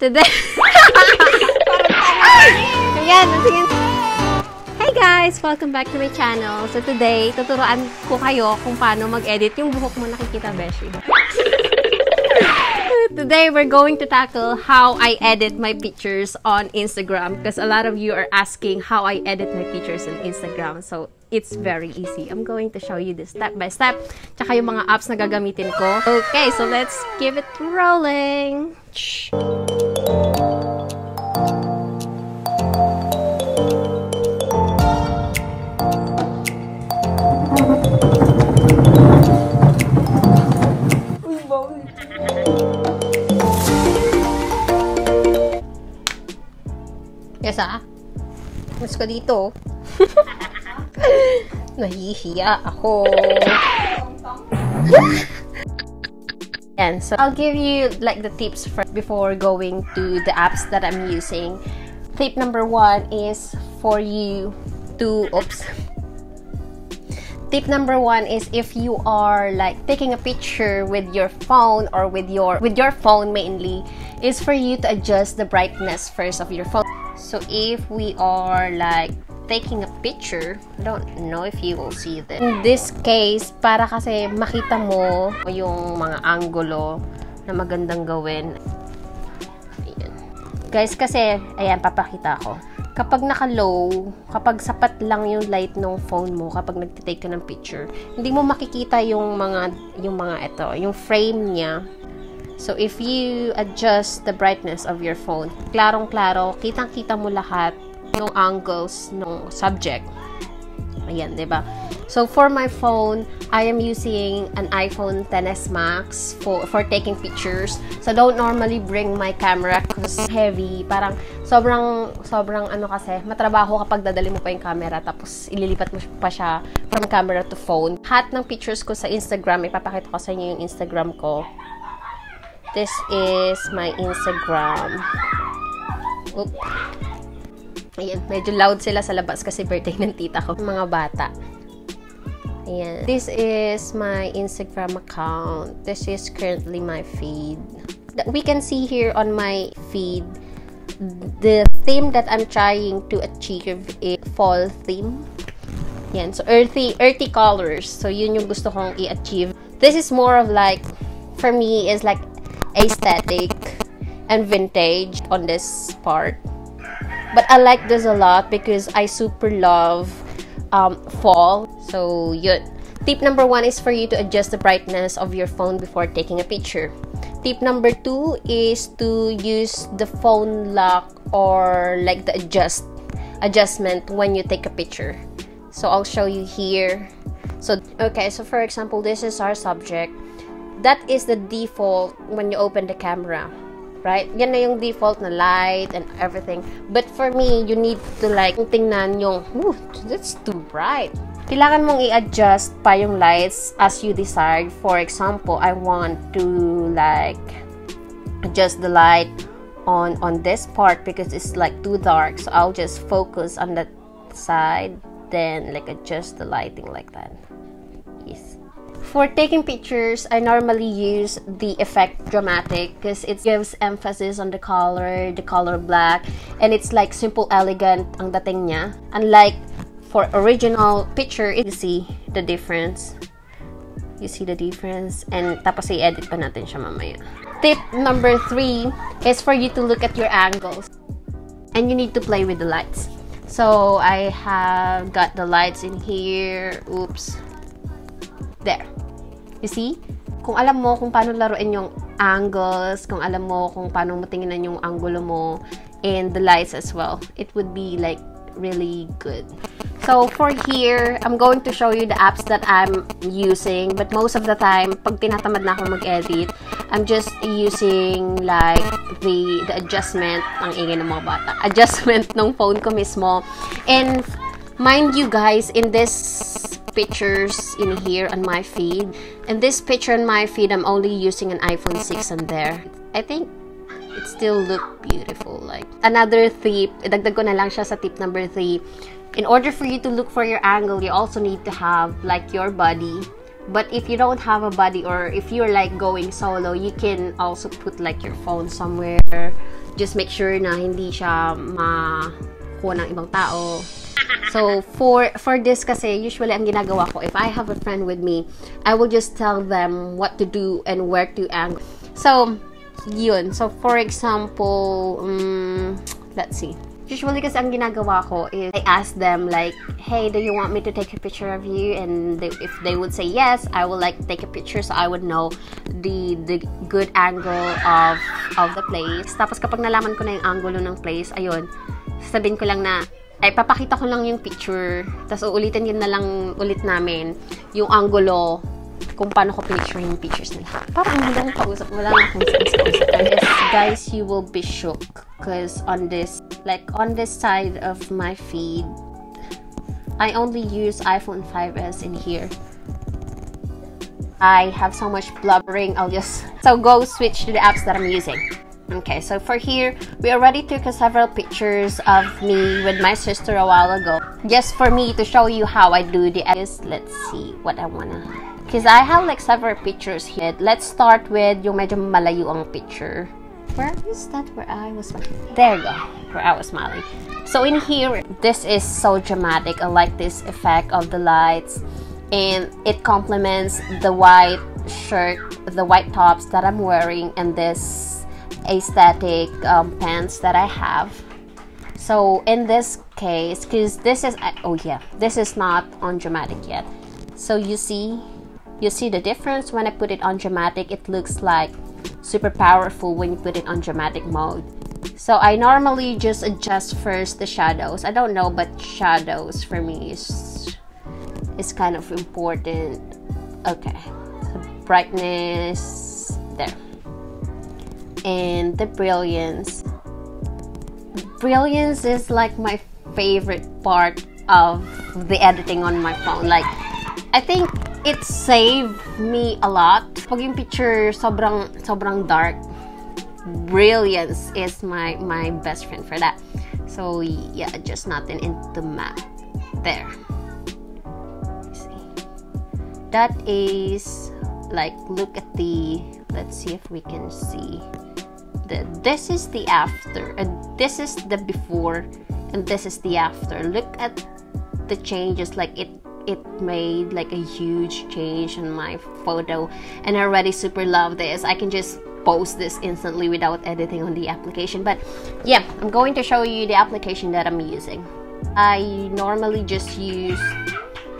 Today... Ayan, tingin. Hey guys! Welcome back to my channel. So today, tuturuan ko kayo kung paano mag-edit yung buhok mo nakikita, Beshi. Today, we're going to tackle how I edit my pictures on Instagram because a lot of you are asking how I edit my pictures on Instagram. So, it's very easy. I'm going to show you this step by step. Tsaka yung mga apps na gagamitin ko. Okay, so let's give it rolling. Yes, Ko dito. Nahihiya ako. And so I'll give you like the tips for, before going to the apps that I'm using. Tip number one is for you to oops. Tip number one is if you are like taking a picture with your phone or with your with your phone mainly, is for you to adjust the brightness first of your phone. So if we are like taking a picture, I don't know if you will see this. In this case, para kasi makita mo yung mga angulo na magandang gawin. Ayan. Guys, kasi, ayan, papakita ko. Kapag naka-low, kapag sapat lang yung light ng phone mo, kapag nagtitake ka ng picture, hindi mo makikita yung mga, yung mga ito, yung frame niya. So, if you adjust the brightness of your phone, klarong-klaro, kitang-kita mo lahat ng angles ng subject. Ayan, di ba? So, for my phone, I am using an iPhone XS Max for, for taking pictures. So, don't normally bring my camera because heavy. Parang sobrang, sobrang ano kasi, matrabaho kapag dadali mo pa yung camera tapos ililipat mo pa siya from camera to phone. Lahat ng pictures ko sa Instagram, ipapakita ko sa inyo yung Instagram ko. This is my Instagram. Oop. Ayan, medyo loud sila sa labas kasi birthday ng tita ko. Mga bata. Ayan. This is my Instagram account. This is currently my feed. We can see here on my feed the theme that I'm trying to achieve is fall theme. Yan. So, earthy, earthy colors. So, yun yung gusto kong i-achieve. This is more of like, for me, is like aesthetic and vintage on this part. But I like this a lot because I super love um, fall. So, yun. Tip number one is for you to adjust the brightness of your phone before taking a picture. Tip number two is to use the phone lock or like the adjust adjustment when you take a picture. So, I'll show you here. So, okay, so for example, this is our subject. That is the default when you open the camera right? Yan na yung default na light and everything. But for me, you need to like tingnan yung, ooh, that's too bright. Kailangan mong i-adjust pa yung lights as you decide. For example, I want to like adjust the light on on this part because it's like too dark. So I'll just focus on that side, then like adjust the lighting like that. For taking pictures, I normally use the effect dramatic because it gives emphasis on the color, the color black, and it's like simple elegant ang dating niya. Unlike for original picture, you see the difference. You see the difference and tapos i-edit pa natin siya mamaya. Tip number three is for you to look at your angles. And you need to play with the lights. So, I have got the lights in here. Oops. There. You see? Kung alam mo kung paano laruin yung angles, kung alam mo kung paano mo tinginan yung angulo mo, and the lights as well, it would be like really good. So, for here, I'm going to show you the apps that I'm using. But most of the time, pag tinatamad na akong mag-edit, I'm just using like the, the adjustment, ang ingay ng mga bata, adjustment ng phone ko mismo. And mind you guys, in this pictures in here on my feed. And this picture on my feed, I'm only using an iPhone 6 on there. I think it still look beautiful. Like another tip, idagdag ko na lang siya sa tip number 3. In order for you to look for your angle, you also need to have like your body. But if you don't have a body or if you're like going solo, you can also put like your phone somewhere just make sure na hindi siya makuha ng ibang tao. So, for for this kasi, usually ang ginagawa ko, if I have a friend with me, I will just tell them what to do and where to angle. So, yun. So, for example, um, let's see. Usually kasi ang ginagawa ko is I ask them like, hey, do you want me to take a picture of you? And they, if they would say yes, I will like take a picture so I would know the the good angle of of the place. Tapos kapag nalaman ko na yung angulo ng place, ayun, sabihin ko lang na ay papakita ko lang yung picture tapos uulitin yun na lang ulit namin yung angulo kung paano ko pinicture yung pictures nila. Parang hindi lang kausap. Wala lang akong sense kausap. Guys, you will be shook. Because on this, like on this side of my feed, I only use iPhone 5s in here. I have so much blubbering, I'll just... So go switch to the apps that I'm using. Okay, so for here, we already took several pictures of me with my sister a while ago. Just for me to show you how I do the edits. Let's see what I wanna... Because I have like several pictures here. Let's start with yung medyo malayo ang picture. Where is that where I was smiling? There you go, where I was smiling. So in here, this is so dramatic. I like this effect of the lights. And it complements the white shirt, the white tops that I'm wearing and this aesthetic um, pants that I have. So in this case, because this is, oh yeah, this is not on dramatic yet. So you see, you see the difference when I put it on dramatic, it looks like super powerful when you put it on dramatic mode. So I normally just adjust first the shadows. I don't know, but shadows for me is, is kind of important. Okay, brightness, there. And the brilliance. Brilliance is like my favorite part of the editing on my phone. Like, I think it saved me a lot. Pag yung picture sobrang sobrang dark, brilliance is my my best friend for that. So yeah, just nothing into map. There. See. That is like look at the let's see if we can see this is the after and this is the before and this is the after. Look at the changes like it it made like a huge change in my photo. And I already super love this. I can just post this instantly without editing on the application. But yeah I'm going to show you the application that I'm using. I normally just use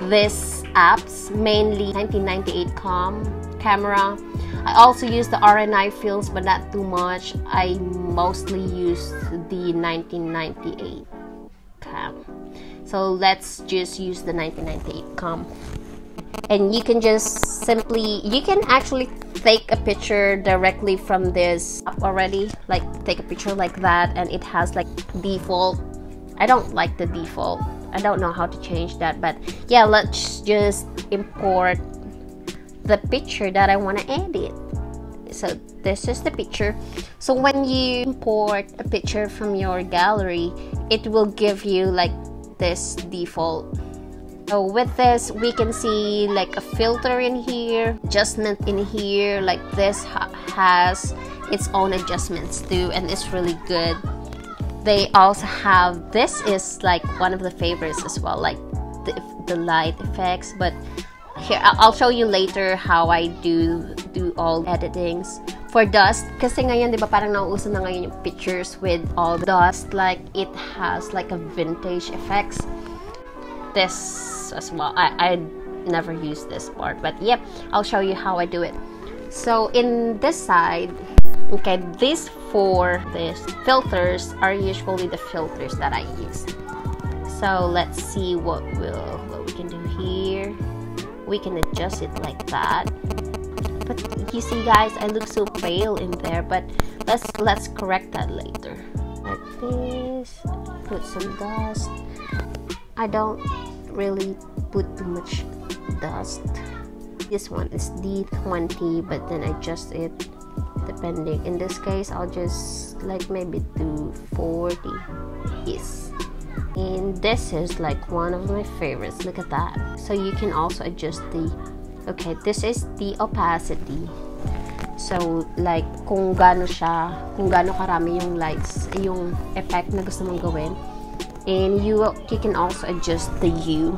this apps mainly 1998 cam camera I also use the RNI films but not too much I mostly use the 1998 cam so let's just use the 1998 cam. And you can just simply, you can actually take a picture directly from this already. Like take a picture like that and it has like default. I don't like the default. I don't know how to change that. But yeah, let's just import the picture that I want to edit. So this is the picture. So when you import a picture from your gallery, it will give you like this default so with this we can see like a filter in here adjustment in here like this ha has its own adjustments too and it's really good they also have this is like one of the favorites as well like the, the light effects but here I'll show you later how I do do all editings for dust. Kasi ngayon 'di ba parang nauuso na ngayon yung pictures with all dust. Like it has like a vintage effects. This as well. I, I never use this part but yep I'll show you how I do it. So in this side okay these four these filters are usually the filters that I use. So let's see what will what we can do here we can adjust it like that. But you see guys I look so pale in there but let's let's correct that later. Like this put some dust. I don't really put too much dust. This one is D20 but then I adjust it depending. In this case I'll just like maybe do 40 yes and this is like one of my favorites look at that so you can also adjust the okay this is the opacity So, like, kung gaano siya, kung gaano karami yung lights, yung effect na gusto mong gawin. And you, you can also adjust the hue.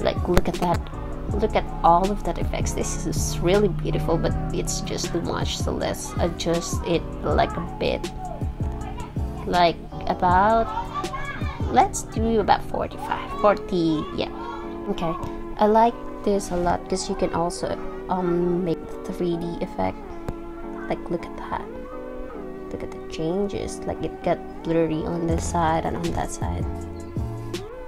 Like, look at that. Look at all of that effects. This is really beautiful, but it's just too much. So let's adjust it like a bit. Like, about, let's do about 45, 40, yeah. Okay, I like this a lot because you can also um, make 3D effect. Like, look at that. Look at the changes. Like, it got blurry on this side and on that side.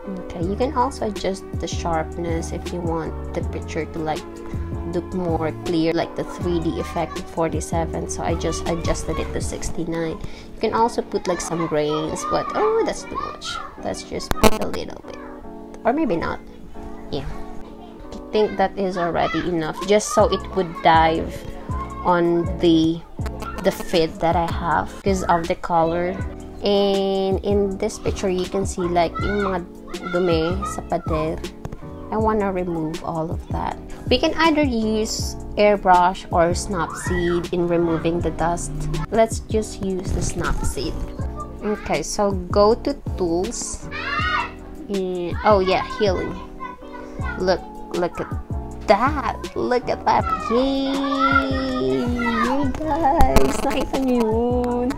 Okay, you can also adjust the sharpness if you want the picture to like look more clear like the 3D effect of 47 so I just adjusted it to 69 you can also put like some grains but oh that's too much let's just put a little bit. Or maybe not. Yeah. I think that is already enough just so it would dive on the the fit that I have because of the color. And in this picture you can see like yung mga dumi sa pader. I want to remove all of that. We can either use airbrush or snapseed in removing the dust. Let's just use the snapseed okay so go to tools and, oh yeah healing look Look at that! Look at that! Yay! You guys! Nakita niyo yun?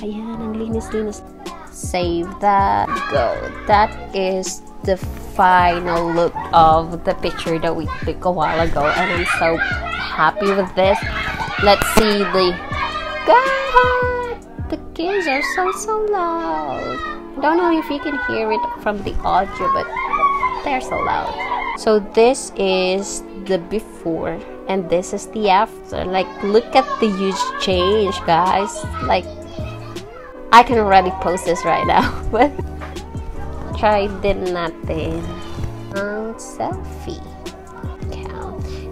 Ayan, ang linis-linis. Save that. Go. That is the final look of the picture that we took a while ago. And I'm so happy with this. Let's see the... God! Kids are so, so loud. I don't know if you can hear it from the audio, but they're so loud. So this is the before and this is the after. Like look at the huge change guys. Like I can already post this right now but try din natin ang selfie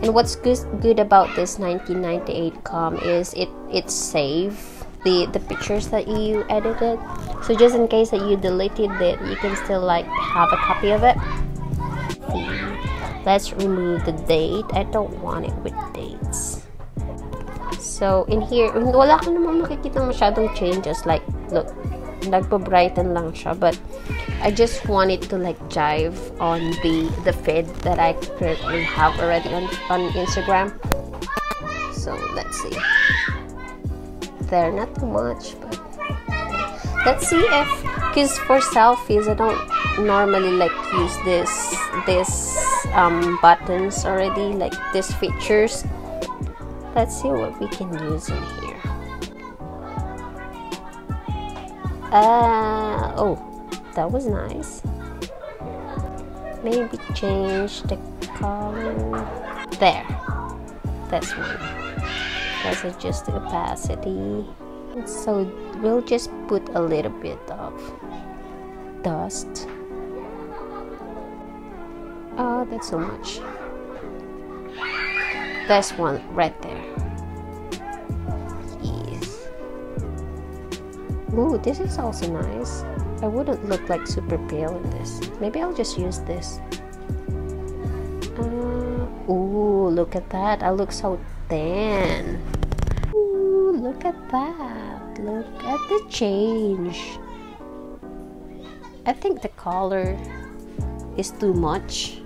and what's good, good about this 1998 cam is it it's save the the pictures that you edited. So just in case that you deleted it you can still like have a copy of it. Let's remove the date. I don't want it with dates. So in here wala changes. Like look nagpo-brighten lang siya. But I just want it to like jive on the the feed that I currently have already on, on Instagram. So let's see there not too much but let's see if because for selfies I don't normally like use this this um, buttons already like these features. Let's see what we can use in here. Uh, oh that was nice. Maybe change the color. There. That's one let's adjust the opacity so we'll just put a little bit of dust Oh, that's so much. That's one right there. Yes. Ooh, this is also nice. I wouldn't look like super pale in this. Maybe I'll just use this. Uh, ooh, look at that. I look so thin. Look at that. Look at the change. I think the color is too much.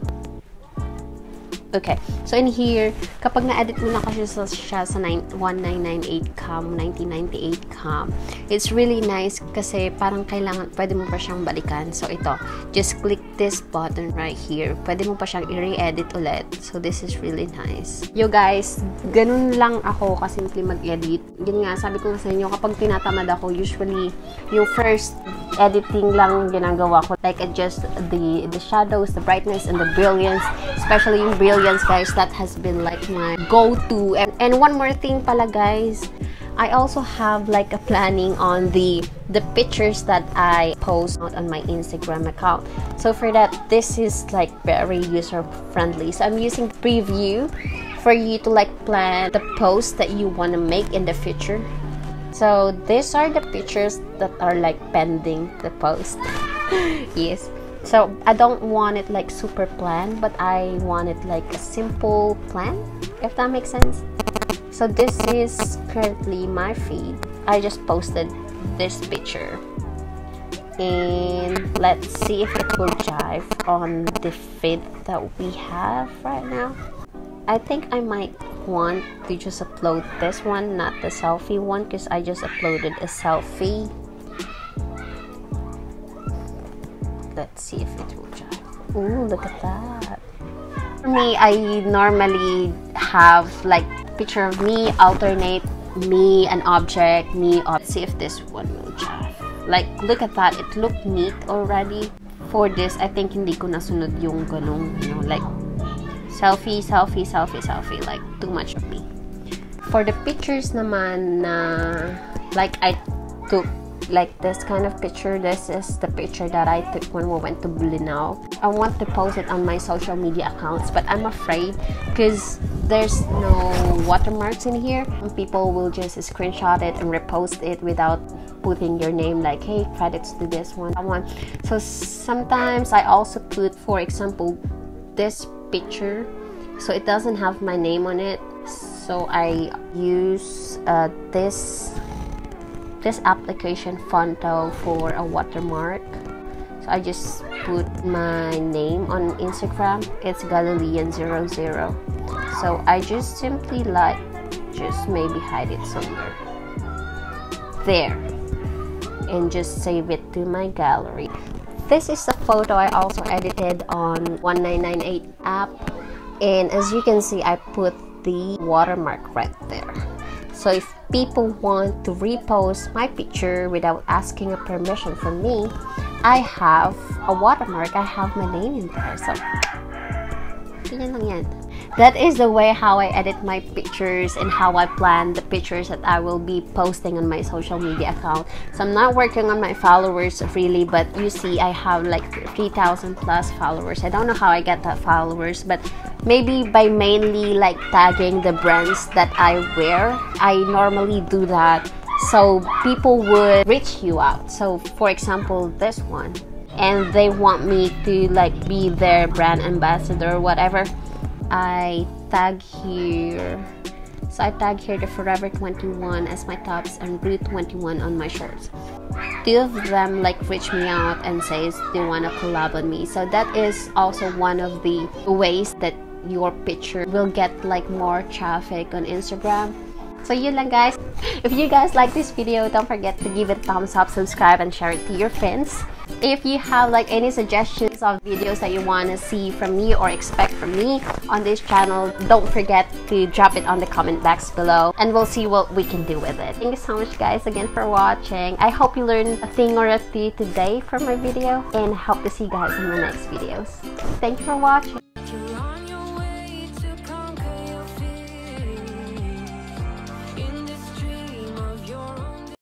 Okay. So, in here, kapag na-edit mo na kasi sa, sa 1998 cam, 1998 cam, it's really nice kasi parang kailangan, pwede mo pa siyang balikan. So, ito, just click this button right here. Pwede mo pa siyang i-re-edit ulit. So, this is really nice. Yo guys, ganun lang ako kasimple mag-edit. Yun nga, sabi ko sa inyo, kapag tinatamad ako, usually, yung first editing lang ginagawa ko. Like, adjust the, the shadows, the brightness, and the brilliance. Especially yung brilliance guys that has been like my go-to and, and one more thing pala guys I also have like a planning on the the pictures that I post on my Instagram account. So for that, this is like very user friendly. So I'm using preview for you to like plan the post that you want to make in the future. So these are the pictures that are like pending the post. yes. So I don't want it like super planned, but I want it like a simple plan, if that makes sense. So this is currently my feed. I just posted this picture. And let's see if it will jive on the feed that we have right now. I think I might want to just upload this one not the selfie one because I just uploaded a selfie. Let's see if it will jive. Ooh, look at that. For me I normally have like picture of me alternate me an object me ob see if this one will jive like look at that it looked neat already. For this I think hindi ko nasunod yung ganong you know like selfie selfie selfie selfie like too much of me. For the pictures naman na like I took like this kind of picture this is the picture that I took when we went to Bolinao I want to post it on my social media accounts but I'm afraid because there's no watermarks in here. People will just screenshot it and repost it without putting your name like hey credits to this one I want so sometimes I also put for example this picture so it doesn't have my name on it. So I use uh, this this application Phonto for a watermark. So I just put my name on Instagram. It's Galilean00. So I just simply like just maybe hide it somewhere. There. And just save it to my gallery. This is a photo I also edited on 1998 app. And as you can see I put the watermark right there. So if people want to repost my picture without asking a permission from me, I have a watermark. I have my name in there. So. That is the way how I edit my pictures and how I plan the pictures that I will be posting on my social media account. So I'm not working on my followers really, but you see I have like 3,000 plus followers. I don't know how I get that followers, but maybe by mainly like tagging the brands that I wear. I normally do that so people would reach you out. So for example, this one. And they want me to like be their brand ambassador or whatever. I tag here. So I tag here the Forever 21 as my tops and Blue 21 on my shirts. Two of them like reach me out and says they want to collab on me. So that is also one of the ways that your picture will get like more traffic on Instagram so yun lang guys. If you guys like this video, don't forget to give it a thumbs up, subscribe, and share it to your friends. If you have like any suggestions of videos that you want to see from me or expect from me on this channel, don't forget to drop it on the comment box below and we'll see what we can do with it. Thank you so much guys again for watching. I hope you learned a thing or two today from my video and hope to see you guys in the next videos. Thank you for watching.